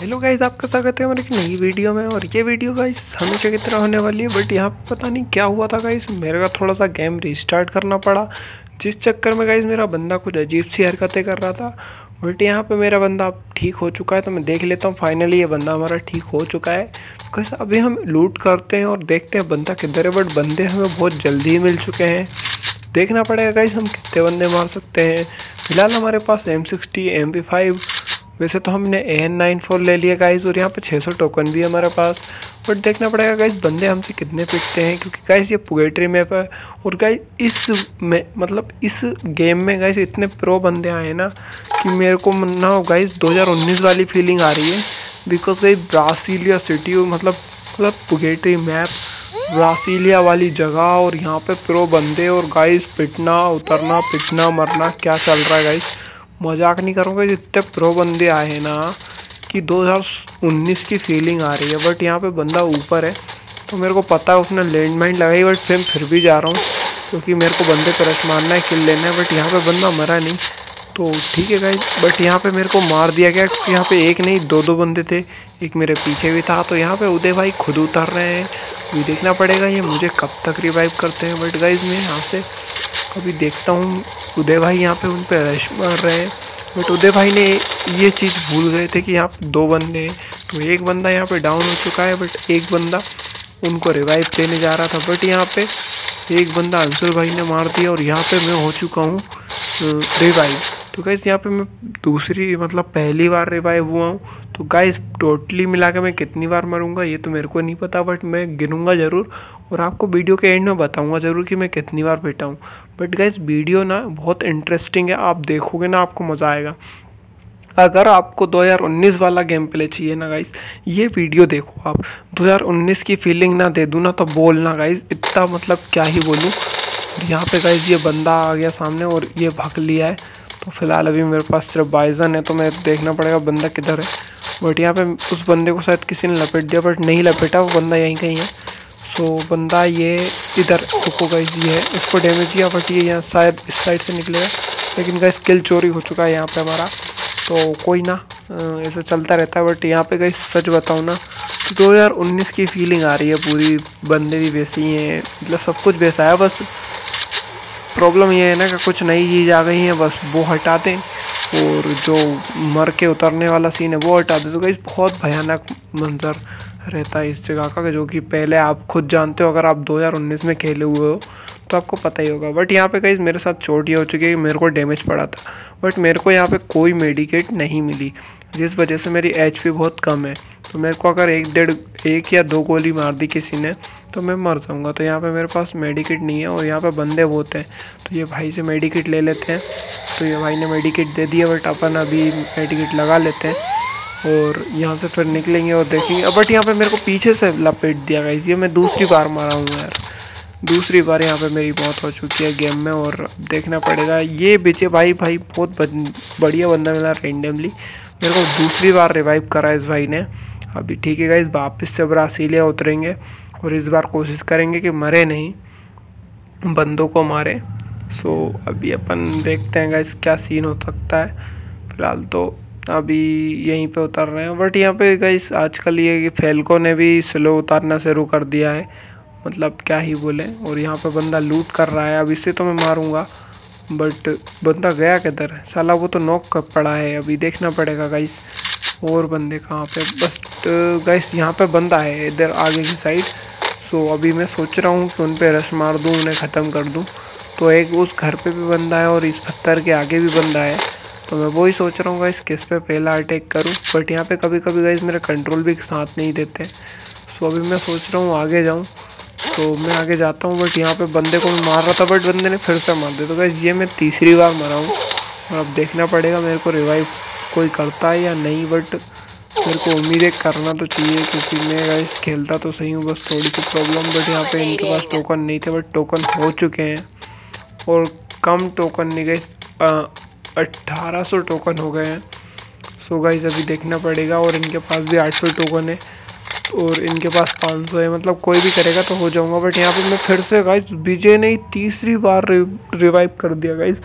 Hello guys आपका स्वागत है हमारे एक नई वीडियो में। और ये वीडियो गाइज़ हमेशा की तरह होने वाली है बट यहाँ पे पता नहीं क्या हुआ था गाइज़ मेरे का थोड़ा सा गेम रिस्टार्ट करना पड़ा, जिस चक्कर में गाइज़ मेरा बंदा कुछ अजीब सी हरकतें कर रहा था। बट यहाँ पे मेरा बंदा ठीक हो चुका है तो मैं देख लेता हूँ फाइनली ये बंदा हमारा ठीक हो चुका है। कैसे अभी हम लूट करते हैं और देखते हैं बंदा किधर है बट बंदे हमें बहुत जल्दी मिल चुके हैं। देखना पड़ेगा गाइज़ हम कितने बंदे मार सकते हैं। फ़िलहाल हमारे पास M sixty M P five वैसे तो हमने ए एन नाइन फोर ले लिया गाइज़ और यहाँ पे 600 टोकन भी है हमारे पास। बट देखना पड़ेगा गाइज़ बंदे हमसे कितने पिटते हैं, क्योंकि गाइज़ ये पुगेट्री मैप है, और गाइज़ इस में मतलब इस गेम में गाइज़ इतने प्रो बंदे आए हैं ना, कि मेरे को ना गाइस 2019 वाली फीलिंग आ रही है। बिकॉज़ गाइस ब्रासीलिया सिटी मतलब मतलब पुगेट्री मैप ब्रासीलिया वाली जगह, और यहाँ पे प्रो बंदे, और गाइस पिटना, उतरना, पिटना, मरना, क्या चल रहा है गाइस मज़ाक नहीं करूँगा जितने प्रो बंदे आए हैं ना कि 2019 की फीलिंग आ रही है। बट यहाँ पे बंदा ऊपर है तो मेरे को पता है उसने लैंड माइन लगाई बट फिर फिर भी जा रहा हूँ, क्योंकि मेरे को बंदे पर रश मारना है किल लेना है बट यहाँ पे बंदा मरा नहीं। तो ठीक है गाइज़ बट यहाँ पे मेरे को मार दिया गया, क्योंकि यहाँ पे एक नहीं दो दो बंदे थे, एक मेरे पीछे भी था। तो यहाँ पे उदय भाई खुद उतर रहे हैं। अभी देखना पड़ेगा, ये मुझे कब तक रिवाइव करते हैं। बट गाइज़ मैं यहाँ से अभी देखता हूँ उदय भाई यहाँ पे उन पर रश मार रहे हैं। बट उदय भाई ने ये चीज़ भूल गए थे कि यहाँ पे दो बंदे हैं। तो एक बंदा यहाँ पे डाउन हो चुका है, बट एक बंदा उनको रिवाइव देने जा रहा था। बट यहाँ पे एक बंदा अंशुल भाई ने मार दिया और यहाँ पे मैं हो चुका हूँ रिवाइव तो गाइज़ यहाँ पे मैं दूसरी मतलब पहली बार रिवाइव हुआ हूँ। तो गाइज़ टोटली मिला के मैं कितनी बार मरूँगा, ये तो मेरे को नहीं पता बट मैं गिनूँगा ज़रूर। और आपको वीडियो के एंड में बताऊँगा ज़रूर कि मैं कितनी बार बैठा हूँ। बट गाइज़ वीडियो ना बहुत इंटरेस्टिंग है, आप देखोगे ना आपको मज़ा आएगा। अगर आपको 2019 वाला गेम प्ले चाहिए ना गाइस ये वीडियो देखो आप। 2019 की फीलिंग ना दे दूँ ना तो बोलना गाइस इतना मतलब क्या ही बोलूँ। यहाँ पे गाइस ये बंदा आ गया सामने और ये भाग लिया है। तो फ़िलहाल अभी मेरे पास सिर्फ़ बाइजन है तो मैं देखना पड़ेगा बंदा किधर है। बट यहाँ पे उस बंदे को शायद किसी ने लपेट दिया बट नहीं लपेटा, वो बंदा यहीं कहीं है। सो बंदा ये इधर, रुको गाइस ये है। इसको डैमेज किया बट ये यहाँ शायद इस साइड से निकलेगा। लेकिन गाइस स्किल चोरी हो चुका है यहाँ पर हमारा। तो कोई ना ऐसा चलता रहता है बट यहाँ पे गाइस सच बताऊँ ना तो 2019 की फीलिंग आ रही है पूरी। बंदे भी वैसे ही हैं मतलब सब कुछ वैसा है, बस प्रॉब्लम ये है ना कि कुछ नई चीज़ आ गई है, बस वो हटा दें और जो मर के उतरने वाला सीन है, वो हटा दें। तो गाइस बहुत भयानक मंजर रहता है इस जगह का जो कि पहले आप खुद जानते हो, अगर आप 2019 में खेले हुए हो तो आपको पता ही होगा। बट यहाँ पे कहीं मेरे साथ चोट ये हो चुकी है मेरे को डैमेज पड़ा था। बट मेरे को यहाँ पे कोई मेडिकेट नहीं मिली। जिस वजह से मेरी एचपी बहुत कम है। तो मेरे को अगर एक डेढ़, एक या दो गोली मार दी किसी ने तो मैं मर जाऊँगा। तो यहाँ पे मेरे पास मेडिकेट नहीं है और यहाँ पे बंदे बहुत हैं। तो ये भाई से मेडिकेट ले लेते हैं। तो ये भाई ने मेडिकेट दे दिया, बट अपन अभी मेडिकेट लगा लेते हैं। और यहाँ से फिर निकलेंगे और देखेंगे। बट यहाँ पे मेरे को पीछे से लपेट दिया गया ये मैं दूसरी बार मारा हूँ यार। दूसरी बार यहाँ पे मेरी मौत हो चुकी है गेम में और देखना पड़ेगा। ये बेचे भाई भाई बहुत बढ़िया बंदा मिला रेंडमली मेरे को दूसरी बार रिवाइव करा इस भाई ने। अभी ठीक है गाइस वापस से ब्रासीलिया उतरेंगे और इस बार कोशिश करेंगे कि मरे नहीं, बंदों को मारे। सो अभी अपन देखते हैं गाइस क्या सीन हो सकता है। फ़िलहाल तो अभी यहीं पे उतर रहे हैं। बट यहाँ पे गई आजकल ये फेल्को ने भी स्लो उतारना शुरू कर दिया है। मतलब क्या ही बोले। और यहाँ पे बंदा लूट कर रहा है। अब इससे तो मैं मारूँगा। बट बंदा गया किधर साला वो तो नॉक कर पड़ा है? अभी देखना पड़ेगा गाइस और बंदे कहाँ पे बस गाइस यहाँ पे बंदा है, इधर आगे की साइड सो अभी मैं सोच रहा हूँ कि उन पर रश मार दूँ, उन्हें ख़त्म कर दूँ. तो एक उस घर पे भी बंदा है और इस पत्थर के आगे भी बंदा है. तो मैं वही सोच रहा हूँ गाइस किस पे पहला अटैक करूँ? बट यहाँ पे कभी कभी गाइस मेरे कंट्रोल भी साथ नहीं देते. सो अभी मैं सोच रहा हूँ आगे जाऊँ. तो मैं आगे जाता हूँ बट यहाँ पे बंदे को मैं मार रहा था बट बंदे ने फिर से मार दिया। तो गाइस ये मैं तीसरी बार मरा हूँ। और अब देखना पड़ेगा मेरे को रिवाइव कोई करता है या नहीं बट मेरे को उम्मीद करना तो चाहिए, क्योंकि मैं गाइस खेलता तो सही हूँ, बस थोड़ी सी प्रॉब्लम बट यहाँ पे इनके पास टोकन नहीं थे बट टोकन हो चुके हैं। और कम टोकन नहीं गए अट्ठारह टोकन हो गए हैं। सो गाइज़ अभी देखना पड़ेगा और इनके पास भी आठ सौ टोकन है। और इनके पास पाँच सौ है। मतलब कोई भी करेगा तो हो जाऊँगा। बट यहाँ पे मैं फिर से गाइज़ विजय ने तीसरी बार रिवाइव कर दिया गाइज़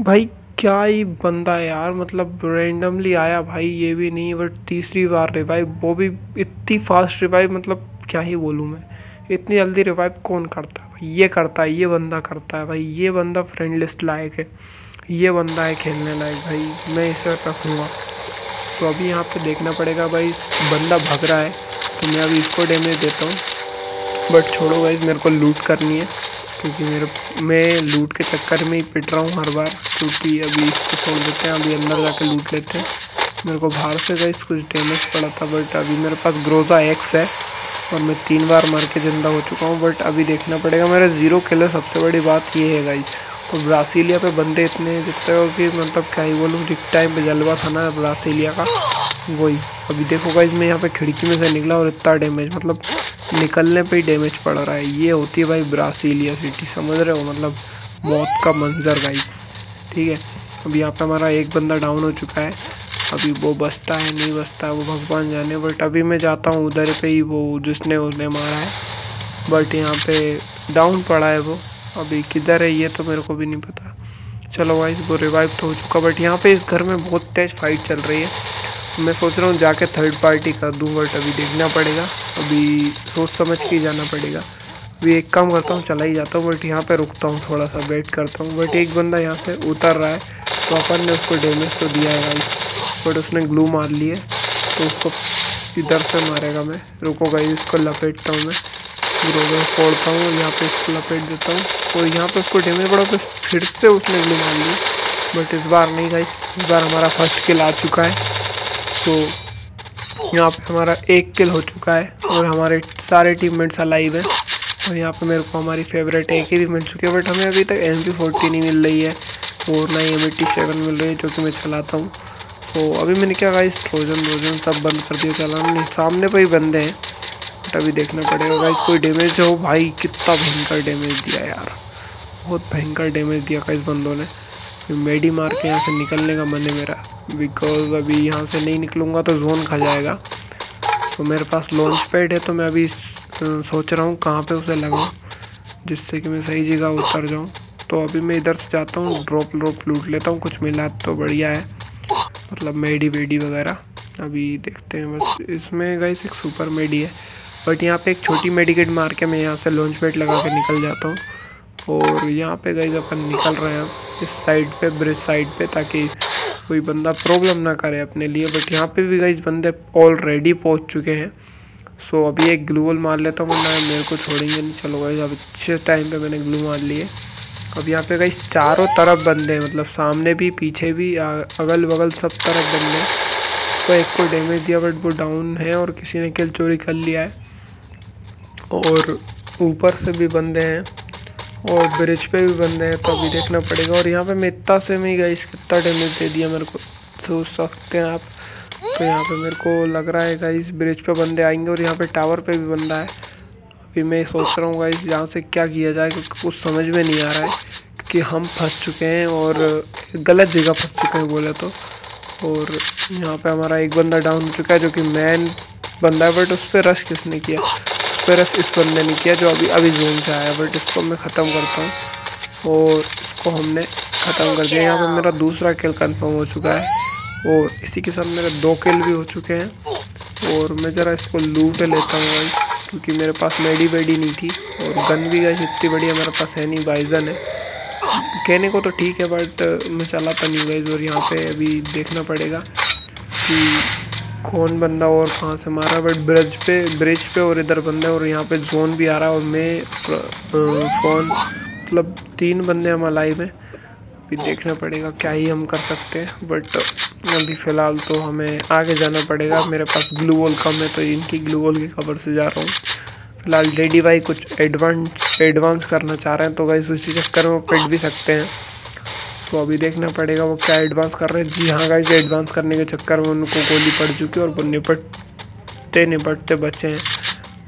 भाई, क्या ही बंदा है यार। मतलब रेंडमली आया भाई, ये भी नहीं बट तीसरी बार रिवाइव वो भी इतनी फास्ट रिवाइव मतलब क्या ही बोलूँ मैं। इतनी जल्दी रिवाइव कौन करता है भाई? ये करता है, ये बंदा करता है भाई। ये बंदा फ्रेंड लिस्ट लायक है। ये बंदा है खेलने लायक भाई। मैं इसे रखूँगा। तो अभी यहाँ पे देखना पड़ेगा भाई, बंदा भग रहा है। तो मैं अभी इसको डैमेज देता हूँ। बट छोड़ो भाई मेरे को लूट करनी है। क्योंकि मेरे, मैं लूट के चक्कर में ही पिट रहा हूँ हर बार। क्योंकि अभी इसको छोड़ देते हैं, अभी अंदर जाके लूट लेते हैं। मेरे को बाहर से गई कुछ डैमेज पड़ा था बट अभी मेरे पास ग्रोजा एक्स है। और मैं तीन बार मर के ज़िंदा हो चुका हूँ बट अभी देखना पड़ेगा। मेरा ज़ीरो किलो सबसे बड़ी बात ये है गाइज़ और ब्रासीलिया पे बंदे इतने जितने हो कि मतलब क्या ही बोलूँ जिस टाइम पे जलवा था ना ब्रासीलिया का। वही। अभी देखो गाइज़ मैं यहाँ पे खिड़की में से निकला और इतना डैमेज मतलब निकलने पे ही डैमेज पड़ रहा है। ये होती है भाई ब्रासीलिया सिटी, समझ रहे हो? मतलब मौत का मंजर गाइस ठीक है? अभी यहाँ पे हमारा एक बंदा डाउन हो चुका है। अभी वो बचता है, नहीं बचता है वो भगवान जाने बट अभी मैं जाता हूँ, उधर पे ही वो जिसने उसने मारा है। बट यहाँ पे डाउन पड़ा है वो। अभी किधर है ये तो मेरे को भी नहीं पता। चलो भाई वो रिवाइव तो हो चुका बट यहाँ पे इस घर में बहुत तेज फाइट चल रही है। मैं सोच रहा हूँ जाके थर्ड पार्टी कर दूँ बट अभी देखना पड़ेगा, अभी सोच समझ के जाना पड़ेगा। अभी एक काम करता हूँ, चला ही जाता हूँ बट यहाँ पे रुकता हूँ थोड़ा सा वेट करता हूँ। बट एक बंदा यहाँ से उतर रहा है तो अपन ने उसको डैमेज तो दिया है गाइस बट उसने ग्लू मार लिए तो उसको इधर से मारेगा मैं। रुको गाइस इसको लपेटता हूँ मैं। ग्रोवर फोड़ता हूँ, यहाँ पे इसको लपेट देता हूँ। और यहाँ पे उसको डैमेज पड़ा तो फिर से उसने ग्लू मार ली। बट इस बार नहीं गाइस इस बार हमारा फ़र्स्ट किल आ चुका है। तो यहाँ पे हमारा एक किल हो चुका है और हमारे सारे टीम टीममेट्स अलाइव हैं। और यहाँ पे मेरे को हमारी फेवरेट एक ही भी मिल चुकी है बट हमें अभी तक एम पी फोर्टी नहीं मिल रही है और ना ही एम एट्टी सेवन मिल रही है, जो कि मैं चलाता हूँ। तो अभी मैंने क्या कहा इस ट्रोजन वोजन सब बंद कर दिया चलाना नहीं। सामने पर ही बंदे हैं बट अभी देखना पड़ेगा गाइस कोई डैमेज हो? भाई कितना भयंकर डैमेज दिया यार। बहुत भयंकर डैमेज दिया का इस बंदों ने। मेडी मार के यहाँ से निकलने का मन है मेरा। बिकॉज़ अभी यहाँ से नहीं निकलूँगा तो जोन खा जाएगा। तो मेरे पास लॉन्च पैड है तो मैं अभी सोच रहा हूँ कहाँ पे उसे लगाऊँ, जिससे कि मैं सही जगह उतर जाऊँ। तो अभी मैं इधर से जाता हूँ ड्रॉप ड्रॉप लूट लेता हूँ, कुछ मिला तो बढ़िया है। मतलब मेडी वेडी वगैरह। अभी देखते हैं बस। इसमें गई एक सुपर मेडी है। बट यहाँ पे एक छोटी मेडिकेट मार के मैं यहाँ से लॉन्च पैड लगा के निकल जाता हूँ। और यहाँ पे गई अपन निकल रहे हैं। इस साइड पे, ब्रिज साइड पे ताकि कोई बंदा प्रॉब्लम ना करे अपने लिए। बट यहाँ पे भी गई बंदे ऑलरेडी पहुँच चुके हैं। सो अभी एक ग्लूवल मार लेता हूँ, वरना मेरे को छोड़ेंगे नहीं। चलो गई अब अच्छे टाइम पे मैंने ग्लू मार लिए। अब यहाँ पे गई चारों तरफ़ बंदे मतलब सामने भी, पीछे भी अगल बगल सब तरफ़ बंदे तो एक को डैमेज दिया बट वो डाउन है और किसी ने किल चोरी कर लिया है। और ऊपर से भी बंदे हैं। और ब्रिज पे भी बंदे हैं तो अभी देखना पड़ेगा। और यहाँ पे मैं इतना से में गई कितना डैमेज दे दिया मेरे को। सोच सकते हैं आप। तो यहाँ पे मेरे को लग रहा है गाइस ब्रिज पे बंदे आएँगे और यहाँ पे टावर पे भी बंदा है। अभी मैं सोच रहा हूँ गाइस यहाँ से क्या किया जाए, क्योंकि कुछ समझ में नहीं आ रहा है क्योंकि हम फंस चुके हैं और गलत जगह फंस चुके हैं बोले तो। और यहाँ पे हमारा एक बंदा डाउन हो चुका है जो कि मैन बंदा है बट उस पर रश किसने किया? पेरस इस बंदे ने किया जो अभी अभी जोन से आया बट इसको मैं ख़त्म करता हूँ। और इसको हमने ख़त्म कर दिया। यहाँ पर मेरा दूसरा किल कंफर्म हो चुका है। और इसी के साथ मेरे दो किल भी हो चुके हैं। और मैं ज़रा इसको लूट लेता हूँ भाई क्योंकि मेरे पास मेडी वेडी नहीं थी। और गन भी गई इतनी बड़ी हमारे पास है नहीं बाइजन है। कहने को तो ठीक है बट मैं चलाता नहीं गई और यहाँ पे अभी देखना पड़ेगा कि कौन बंदा और कहाँ से मारा? बट ब्रिज पे ब्रिज पे और इधर बंदे और यहाँ पे जोन भी आ रहा है और मैं फ़ोन मतलब तीन बंदे हम अलाइव हैं। अभी देखना पड़ेगा क्या ही हम कर सकते हैं, बट अभी फ़िलहाल तो हमें आगे जाना पड़ेगा। मेरे पास ग्लू वॉल कम है तो इनकी ग्लू वॉल की खबर से जा रहा हूँ। फ़िलहाल डेडी भाई कुछ एडवांस एडवांस करना चाह रहे हैं तो भाई उसी चक्कर में पिट भी सकते हैं। तो अभी देखना पड़ेगा, वो क्या एडवांस कर रहे हैं। जी हाँ गाइज़ एडवांस करने के चक्कर में उनको गोली पड़ चुकी है और वो निपटते निपटते बचे हैं।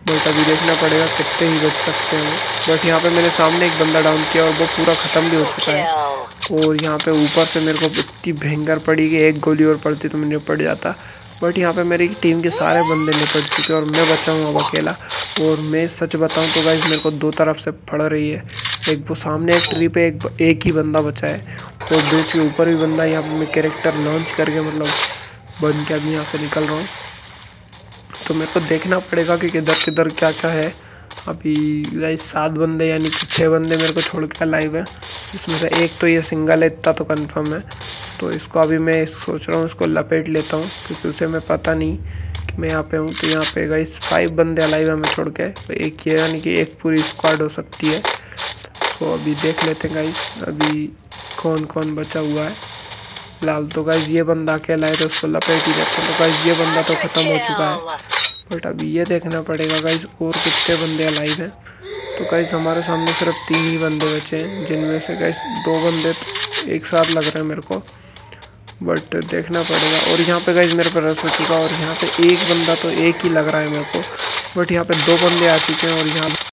बट अभी देखना पड़ेगा कितने ही बच सकते हैं बट यहाँ पे मेरे सामने एक बंदा डाउन किया और वो पूरा ख़त्म भी हो चुका है। और यहाँ पे ऊपर से मेरे को इतनी भयंकर पड़ी कि एक गोली और पड़ती तो मैं निपट जाता। बट यहाँ पे मेरी टीम के सारे बंदे निपट चुके और मैं बचा हूँ अब अकेला। और मैं सच बताऊँ तो गाइज़ मेरे को दो तरफ़ से पड़ रही है। एक वो सामने एक ट्री पे एक एक ही बंदा बचा है और ब्रिज के ऊपर भी बंदा यहाँ पे मैं कैरेक्टर लॉन्च करके मतलब बन के अभी यहाँ से निकल रहा हूँ। तो मेरे को देखना पड़ेगा कि किधर किधर क्या क्या है। अभी गाइस सात बंदे यानी कि छः बंदे मेरे को छोड़ के लाइव है। इसमें से एक तो ये सिंगल है, इतना तो कंफर्म है। तो इसको अभी मैं सोच रहा हूँ, इसको लपेट लेता हूँ, क्योंकि उसे मैं पता नहीं कि मैं यहाँ पे हूँ। तो यहाँ पे गाइस फाइव बंदे अलाइव है मैं छोड़ के। तो एक ये यानी कि एक पूरी स्क्वाड हो सकती है। तो अभी देख लेते हैं गाइस अभी कौन कौन बचा हुआ है। फ़िलहाल तो गाइस ये बंदा अकेला है तो उसको लपेट ही देते हैं। तो गाइस ये बंदा तो ख़त्म हो चुका है। बट अभी ये देखना पड़ेगा गाइस और कितने बंदे अलाइव हैं। तो गाइस हमारे सामने सिर्फ़ तीन ही बंदे बचे हैं, जिनमें से गाइस दो बंदे तो एक साथ लग रहे हैं मेरे को। बट देखना पड़ेगा। और यहाँ पे गाइज़ मेरे पर रस हो चुका और यहाँ पे एक बंदा तो एक ही लग रहा है मेरे को। बट यहाँ पे दो बंदे आ चुके हैं, और यहाँ